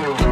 Ooh.